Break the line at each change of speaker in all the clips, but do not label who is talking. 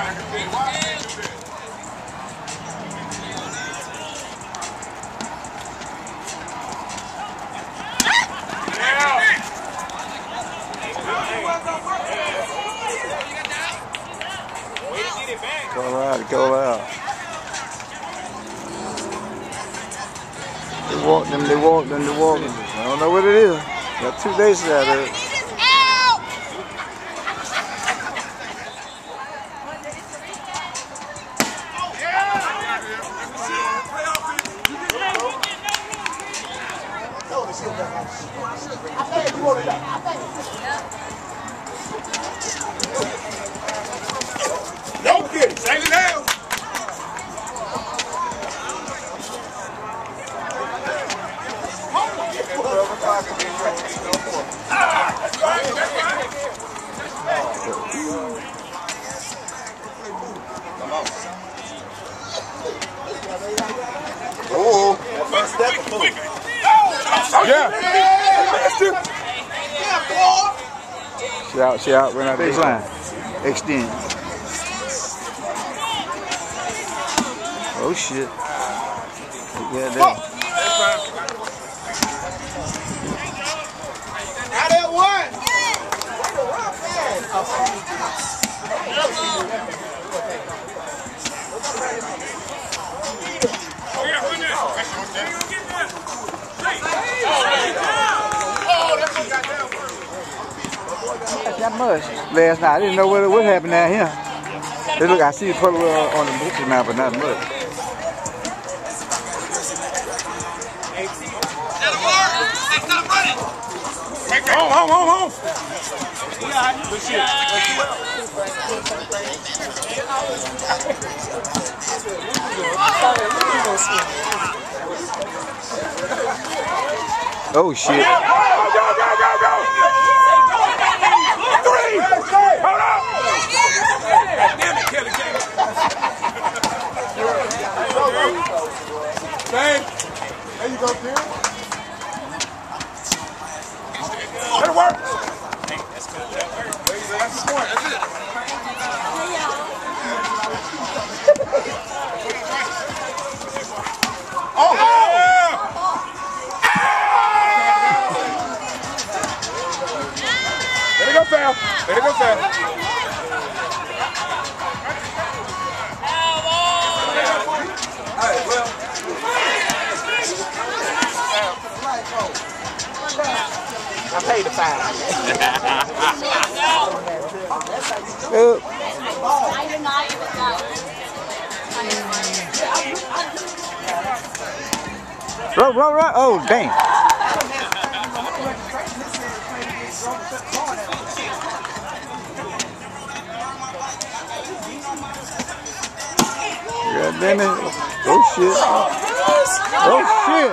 Go out, go out. They walk them, they walk them, they walk them. I don't know what it is. Got two days out of it.
Don't get it. Take it down.
Oh, first step.
Yeah.
She out, she out, went out baseline. Extend. Oh shit. Yeah, that.
Out that one.
Much last night. I didn't know what, what happened down here. They look, I see a little on the picture now, but not much.
Home, home, home, home.
Oh shit.
Go, go, go, go, go. Three. Hold up. Damn it, Kelly King. Bang. There you go, Kim. Let it work. That's the point. That's it. Oh, Let it go, Fam. Let it go, Fam.
I paid the
know.
Roll, roll, roll. Oh, dang. God damn it. Oh shit. Oh shit.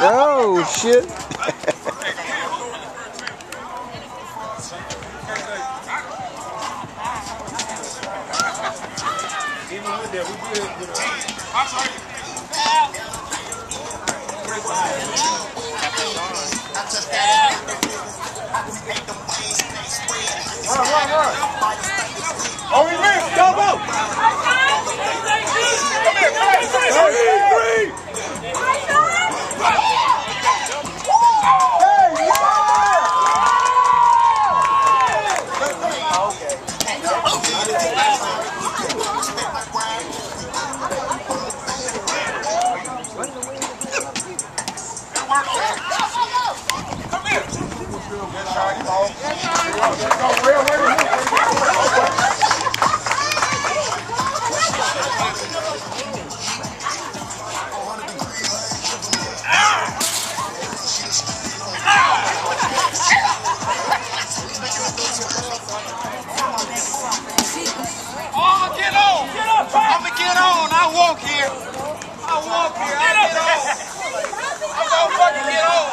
Oh, shit. Even with that, we good.
Only me. Come on. Come here. Three. Three. Come here. Oh, I walk here. I get on. I'm gonna fucking get on.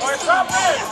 Boy, stop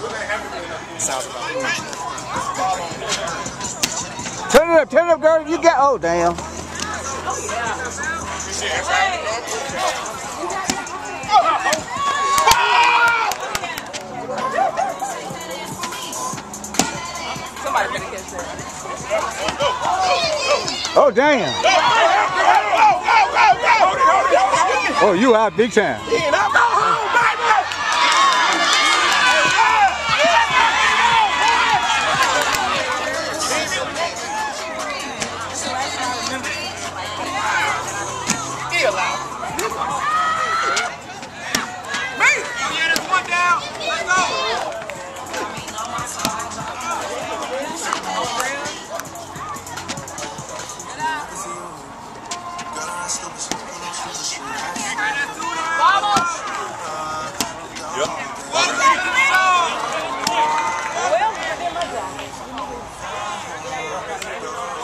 Turn it up, turn it up, girl. You got. Oh, damn. Oh, damn.
It, hold it.
Oh, you out big time.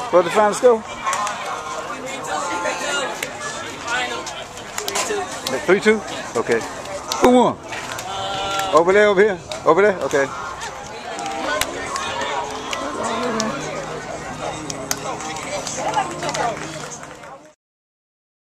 What's the final score? Three two. Okay. Who won? Over there, over here, over there. Okay.